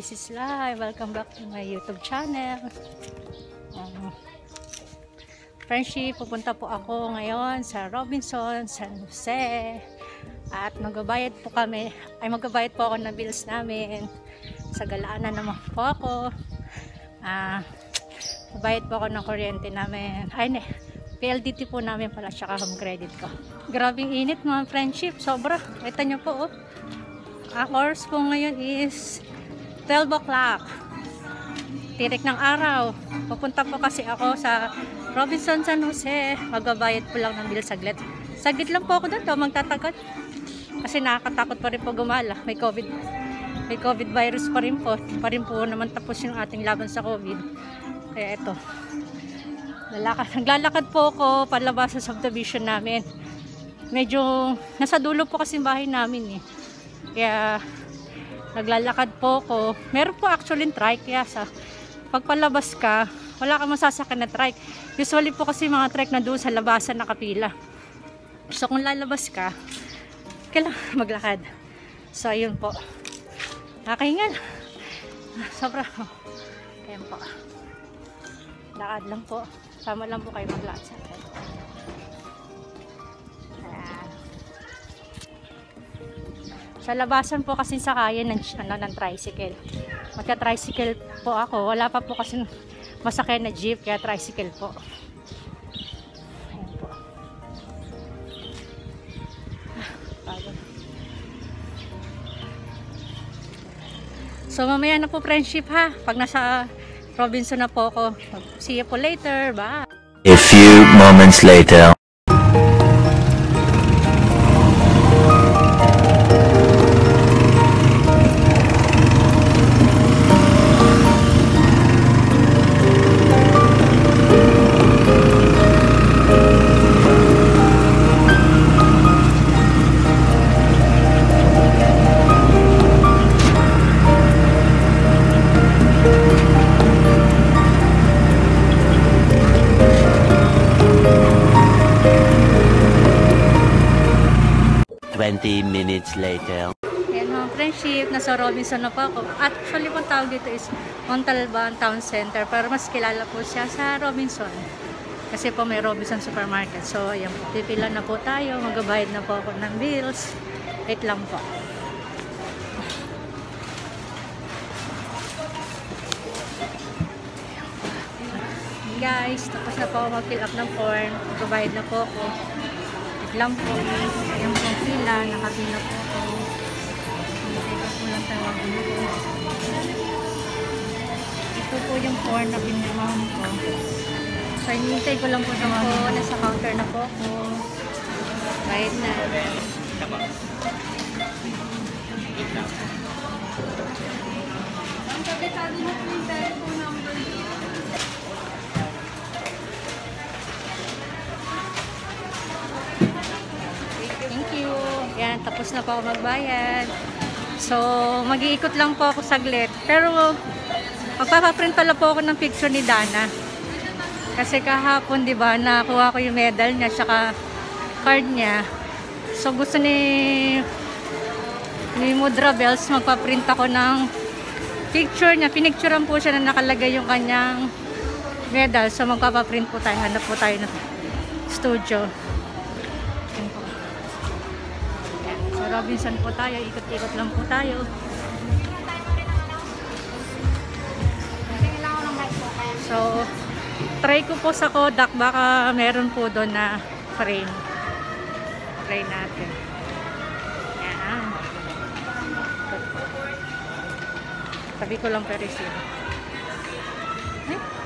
this is Lai. Welcome back to my YouTube channel. Um, friendship, pupunta po ako ngayon sa Robinson, San Jose. At magbabayad po kami, ay magbabayad po ako ng bills namin. Sa galaanan naman po ako. Ah, magbayad po ako ng kuryente namin. Ay, ne, PLDT po namin pala, tsaka home credit ko. Grabing init mga friendship, sobra. Ito nyo po, oh. Ang oras po ngayon is 12 o'clock. Tirik ng araw. Pupunta po kasi ako sa Robinson San Jose. Magbabayad po lang ng bill saglit. Saglit lang po ako dito, magtatagal. Kasi nakakatakot pa rin po gumala. May COVID. May COVID virus pa rin po. Pa rin po naman tapos yung ating laban sa COVID. Kaya ito. Lalakad. Naglalakad po ako palabas sa subdivision namin. Medyo nasa dulo po kasi bahay namin eh. Kaya naglalakad po ako. Meron po actually trike kaya sa pagpalabas ka, wala kang masasakyan na trike. Usually po kasi mga trike na doon sa labasan nakapila. So kung lalabas ka, kailangan maglakad. So ayun po. Nakahingal. Sobra. Ayan po. Lakad lang po. Sama lang po kayo maglakad sa akin. Sa labasan po kasi sakayan ng, ano, ng tricycle. Magka-tricycle po ako. Wala pa po kasi masakyan na jeep, kaya tricycle po. Po. So mamaya na po friendship ha. Pag nasa Robinson na po ako. See you po later. Bye. A few moments later. Twenty minutes later. Ayan mga friendship, nasa Robinson na po ako. Actually po tawag dito is Montalban Town Center. Pero mas kilala po siya sa Robinson. Kasi po may Robinson Supermarket. So ayan po, pipila na po tayo. Magabayad na po ako ng bills. Wait lang po. Guys, tapos na po ako mag-fill up ng form. Magabayad na po ako. Wait lang po. Ayan po ang pila. Nakapila po ako. Ko po lang tayo magbili. Ito po yung form na pinirmahan ko. So, hinihintay ko lang po na po. Nasa counter na po ako. Bayad na. Ang kabitado mo po yung telephone number niyo. Tapos na po ako magbayad. So, mag-iikot lang po ako saglit. Pero, magpapaprint pala po ako ng picture ni Dana. Kasi kahapon, di ba, nakuha ko yung medal niya, saka card niya. So, gusto ni ni Mudra Bells, magpaprint ako ng picture niya. Pinicturean po siya na nakalagay yung kanyang medal. So, magpapaprint po tayo. Hanap po tayo ng studio. Robinson po tayo. Ikot-ikot lang po tayo. So, try ko po sa Kodak. Baka meron po doon na frame. Try natin. Yan. Sabi ko lang pero receive. Eh?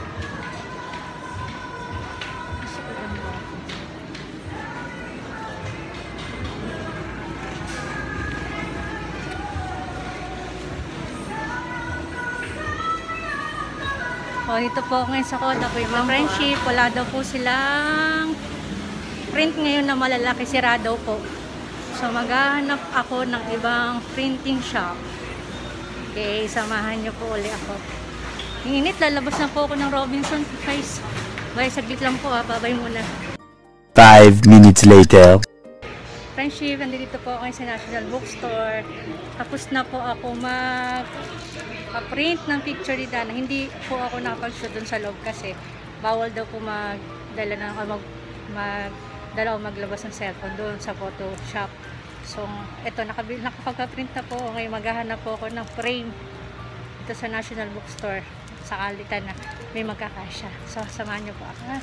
Oh, ito po ngayon sa Kodak po yung friendship. Wala daw po silang print ngayon na malalaki. Sira daw po. So, maghahanap ako ng ibang printing shop. Okay, samahan niyo po uli ako. Ang lalabas na po ako ng Robinson. Guys, bye, saglit lang po ha. Babay muna. Five minutes later. Friendship, nandito po ako sa National Bookstore. Tapos na po ako mag print ng picture ni Dana. Hindi po ako nakapag-shoot dun sa loob kasi bawal daw po magdala ng mag, magdala o maglabas ng cellphone doon sa Photoshop. So, eto, nakapag-print na po. Ngayon, maghahanap po ako ng frame dito sa National Bookstore sa Kalitan na may magkakasya. So, samahan niyo po ako. Ha?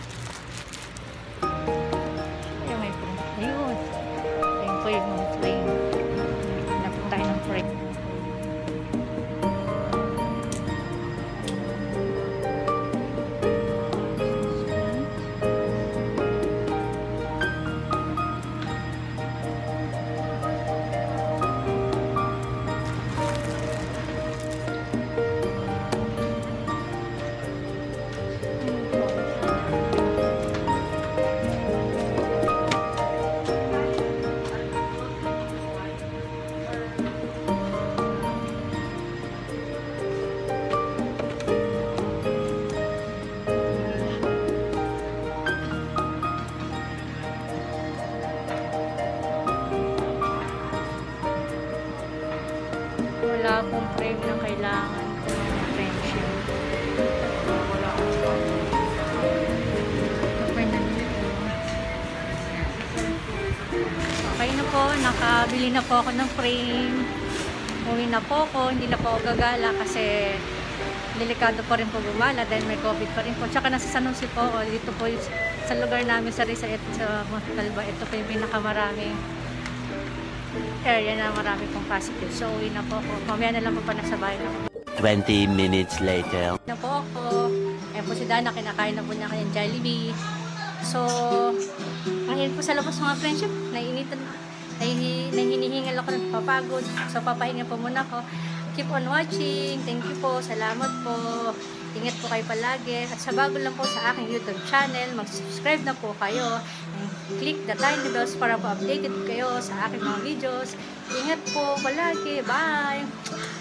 Wala akong frame na kailangan ko ng friendship. Okay na dito. Okay na po, nakabili na po ako ng frame. Uwi na po ako, hindi na po ako gagala kasi delikado pa rin po gumala dahil may COVID pa rin po. Tsaka nasa San Jose po ako, dito po sa lugar namin sa Rizal, ito sa Montalba, ito po yung pinakamaraming area na marami pong positive. So, uwi na po ako. Mamaya na lang po pa nasa bahay na ako. 20 minutes later. Na po ako. Ayan po si Dana, kinakain na po niya kanyang Jollibee. So, init po sa labas mga friendship, naiinitan, nahihi, nahinihingal ako ng papagod. So, papahinga po muna ako. Keep on watching. Thank you po. Salamat po. Ingat po kayo palagi. At sa bago lang po sa aking YouTube channel, mag-subscribe na po kayo. And click the tiny bells para po updated kayo sa aking mga videos. Ingat po palagi. Bye!